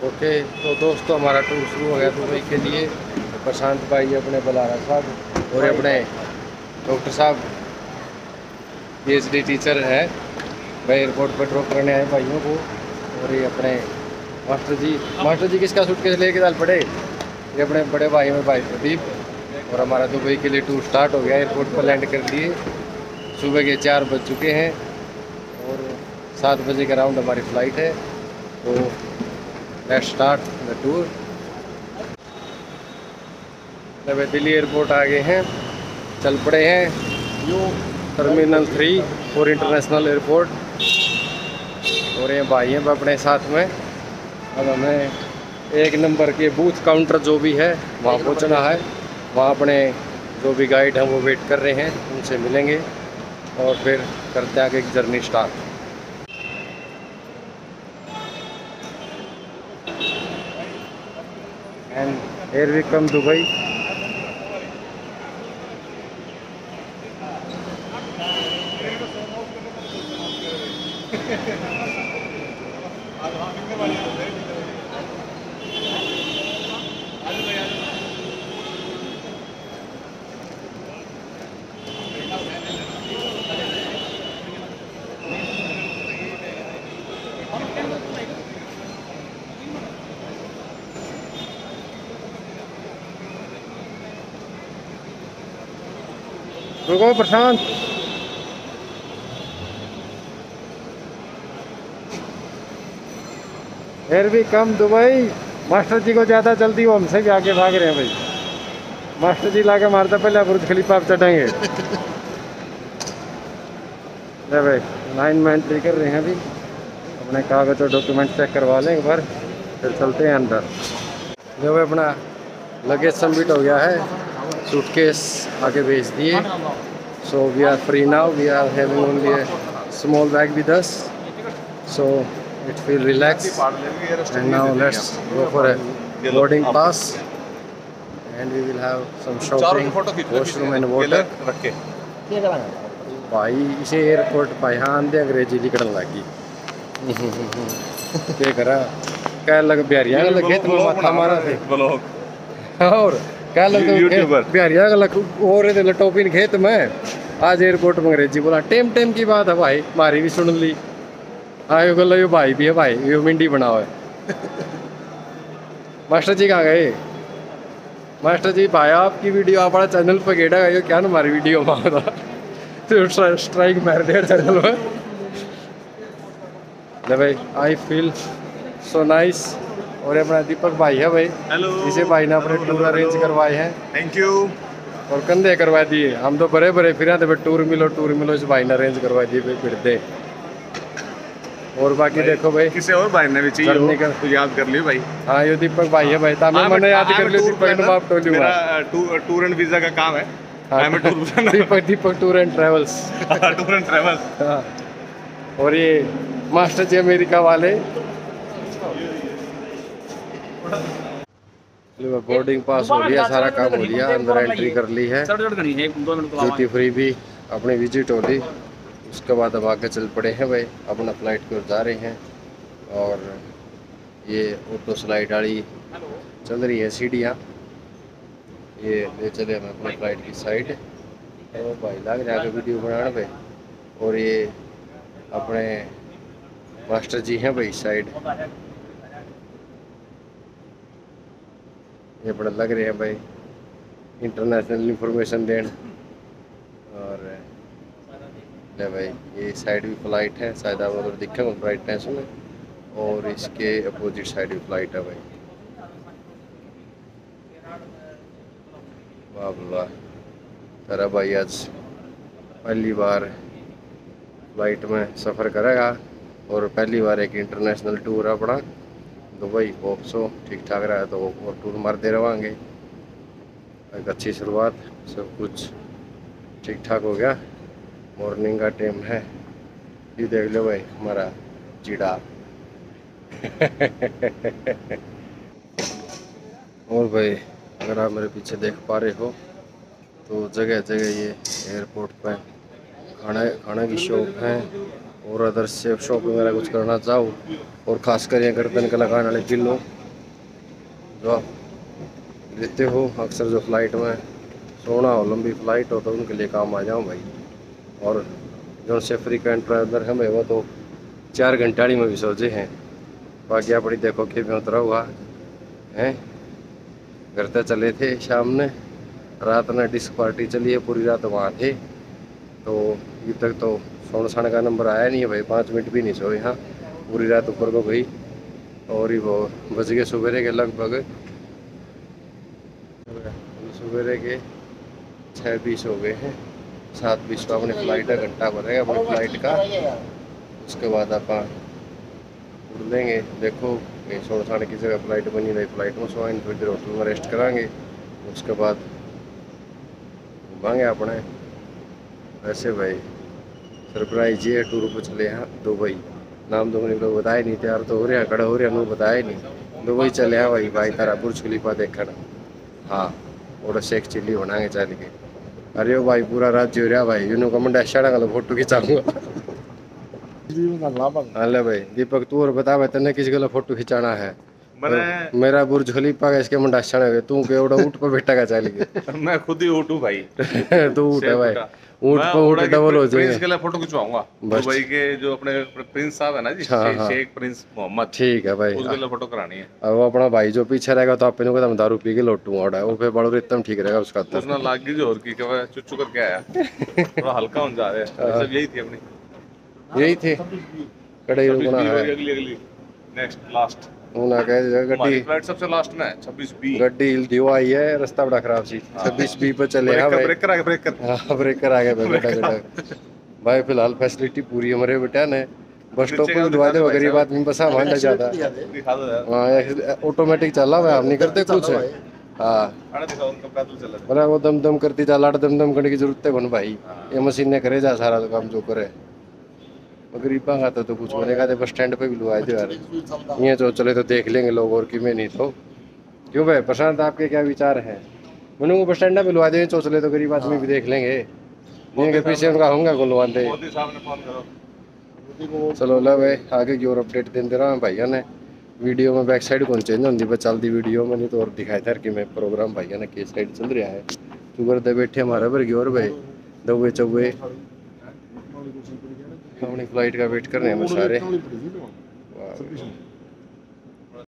Okay तो दोस्तों, हमारा टूर शुरू हो गया दुबई के लिए। प्रशांत भाई अपने बलारा साहब और अपने डॉक्टर साहब पीएचडी टीचर है। भाई एयरपोर्ट पर ड्रॉप करने आए भाइयों को और ये अपने मास्टर जी मास्टर जी किसका सूटकेस लेके डाल पड़े? ये अपने बड़े भाई में भाई प्रदीप और हमारा दुबई के लिए टूर स्टार्ट हो गया एयरपोर्ट पर लैंड कर दिए सुबह के चार बज चुके हैं और सात बजे का राउंड हमारी फ़्लाइट है। तो लेट स्टार्ट द टूर जब दिल्ली एयरपोर्ट आ गए हैं, चल पड़े हैं यू टर्मिनल थ्री और इंटरनेशनल एयरपोर्ट और ये भाई हैं, अपने साथ में। अब हमें एक नंबर के बूथ काउंटर जो भी है, वहाँ पहुँचना है। वहाँ अपने जो भी गाइड हैं, वो वेट कर रहे हैं, उनसे मिलेंगे। और फिर करते आगे एक journey start and here we come Dubai रुको प्रशांत फिर भी कम दुबई मास्टर जी को ज़्यादा जल्दी हो हमसे भी आगे भाग रहे हैं भाई मास्टर जी लाके मारता पहले आप बुर्ज खलीफा आप चढ़ेंगे भाई लाइन में एंट्री कर रहे हैं अभी अपने कागज़ और डॉक्यूमेंट चेक करवा लें एक बार फिर चलते हैं अंदर जो भाई अपना लगेज सबमिट हो गया है suitcase aage bhej diye so we are free now we are having only a small bag with us so it will relax and now let's go for a boarding pass and we will have some shopping washroom and water भाई इसे airport भाई हाँ आंदे अंग्रेज़ी लिखण लगी ते करा कह लग बिहारियाँ लगे तो माथा मारा थे और क्या लगता बिहारिया का लग रहे थे लटोपिन खेत में। आज एयरपोर्ट में अंग्रेज़ी बोला टेम टेम की बात है भाई हमारी भी सुन ली। हाँ यो गल यो भाई भी है भाई यो मिंडी बना हुआ है। मास्टर जी कहाँ गए? मास्टर जी भाई आपकी वीडियो आप चैनल पर गेड़ा गए क्या ना हमारी वीडियो मांगा तो स्ट्राइक मार दिया चैनल में। भाई आई फील सो नाइस और ये अपना दीपक भाई है भाई। हेलो इसे भाई ने अपने टूर अरेंज करवाए हैं। थैंक यू और कंधे करवा दिए। हम तो बड़े बड़े फिर आते टूर मिलो टूर मिलो इस भाई ने अरेंज करवा दिए भाई फिरते और बाकी देखो भाई। किसी और भाई ने भी चाहिए करने हो, का- तो याद कर लियो भाई। हाँ ये दीपक भाई है भाई। तामे हाँ, मैंने याद कर लिया दीपक ने बाप टोली मेरा टूर एंड वीज़ा का काम है। I am tour Deepak Deepak tour and travels tour and travel हाँ। और ये मास्टर जी अमेरिका वाले बोर्डिंग पास हो लिया सारा काम हो लिया अंदर एंट्री कर ली है। ड्यूटी फ्री भी अपनी विज़िट हो ली उसके बाद अब आगे चल पड़े हैं भाई अपना फ़्लाइट की ओर जा रहे हैं। और ये ऑटो स्लाइड वाली चल रही है सीढ़ियाँ। ये ले चले हम अपनी फ़्लाइट की साइड और भाई लग है वीडियो बनाने पे। और ये अपने मास्टर जी हैं भाई साइड ये बड़ा लग रहे हैं भाई। इंटरनेशनल इंफॉर्मेशन देन। और, ले भाई, ये साइड भी फ़्लाइट है, शायद आप उधर दिखे हो ब्राइटनेस में और इसके अपोजिट साइड भी फ़्लाइट है भाई। वाह तेरा भाई, आज पहली बार फ़्लाइट में सफ़र करेगा और पहली बार एक इंटरनेशनल टूर है अपना। दुबई होप सो ठीक ठाक रहा तो और टूर मारते रहेंगे एक अच्छी शुरुआत, सब कुछ ठीक ठाक हो गया। मॉर्निंग का टाइम है। ये देख लो भाई, हमारा चिड़ा। और भाई, अगर आप मेरे पीछे देख पा रहे हो तो जगह जगह ये एयरपोर्ट पे खाना की शॉप है और अदर से शॉप वगैरह कुछ करना चाहो और खास कर ये गर्दन का लगाने वाले किलो जो आप लेते हो, अक्सर जो फ़्लाइट में सोना हो लंबी फ़्लाइट हो तो उनके लिए काम आ जाओ भाई। और जो से फ्रीक्वेंट ट्रैवलर हमें वो तो चार घंटाड़ी में भी सोचे हैं। बाकी अपनी देखो कि में उतरा हुआ, है? तक चले थे शाम ने, रात में डिस्क पार्टी चली है, पूरी रात वहाँ थे। तो अभी तक तो सोने साढ़े का नंबर आया नहीं है भाई, पाँच मिनट भी नहीं सोए यहाँ पूरी रात ऊपर को गई और ही वो बज गए सवेरे के लगभग। सवेरे के छः बीस हो गए हैं, सात बीस को अपनी फ़्लाइट का घंटा भरेगा अपनी फ़्लाइट का। उसके बाद आप उड़ लेंगे, देखो कहीं सोने साढ़े की जगह फ़्लाइट बनी रही फ़्लाइट में सोएँगे थोड़ी देर होटल में रेस्ट कराएँगे उसके बाद घूमांगे अपने। वैसे भाई सरप्राइज़ ये टूर पर चले हैं दुबई नाम तो मैंने बताया नहीं तैयार तो हो रहा खड़ा हो रहा बताया नहीं। दुबई चले हैं भाई भाई तारा बुर्ज खलीफा देखना। हाँ और शेख चिल्ली बनाएँगे चल के। अरे भाई पूरा राज्य हो रहा भाई यूनो कमेंट शाड़ा गल फ़ोटो खिंचाऊँगा। अल्ले भाई दीपक तू और बता भाई तने किस गला फ़ोटो खिंचाना है। मेरा बुर्ज खलीफा का इसके मुंडा शाड़ा है तू के उड़ा ऊट पे बैठा का चल के? मैं खुद ही उठू भाई। तू उठ है भाई। ऊट मैं पे उड़ा ऊट के डबल हो प्रिंस के लिए फ़ोटो खिंचवाऊँगा। दुबई के जो अपने प्रिंस साहब है ना जी हाँ, हाँ। शेख प्रिंस मोहम्मद ठीक है भाई उसके लिए फ़ोटो करानी है। अब वो अपना भाई जो पीछे रहेगा तो आप इनको दारू पी के लोटू ओड़ा वो फिर बड़ो एकदम ठीक रहेगा उसका तो। उसने लाग गई ज़ोर की क्या चुच्चू करके आया। थोड़ा हल्का होने जा रहे हैं। हाँ। सब यही थी अपनी। यही थे। कड़ाई रुकना अगली अगली। नेक्स्ट लास्ट कह हमारी गड्डी फ़्लाइट सबसे लास्ट में है छब्बीस बी गड्डी हुआ आई है रास्ता बड़ा खराब सी छब्बीस बी पे चले हैं भाई ब्रेकर आगे ब्रेकर हाँ ब्रेकर आ गया भाई बेटा बेटा भाई फ़िलहाल फैसिलिटी पूरी हमारे बेटा ने बस स्टॉप का पर दवा दे गरीब आदमी बस मान ले जाता हाँ ऑटोमेटिक चल रहा है हम नहीं करते कुछ हाँ बोला वो दम दम करती चल आठ दम दम करने की ज़रूरत है भाई ये मशीन ने करे जा सारा काम जो करे गरीबा खाता तो कुछ होने का तो बस स्टैंड पे भी लुआए थे यार। ये तो चले तो देख लेंगे लोग और कि में नहीं तो। क्यों भाई प्रशांत आपके क्या विचार हैं? मैंने वो बस स्टैंड पे लुआ देंगे तो चले तो गरीब आदमी भी देख लेंगे। के पीछे उनका होंगे गुलवान मोदी साहब ने फ़ोन करो। चलो लो भाई आगे की और अपडेट देते रहा। हूँ भैया ने वीडियो में बैक साइड कौन चेंज होती बस चलती वीडियो में नहीं तो और दिखाया था कि मैं प्रोग्राम भैया ने किस साइड चल रहा है। तू करते बैठे हमारे पर की और भाई दबे चौबे अपनी फ़्लाइट का वेट कर रहे हैं सारे।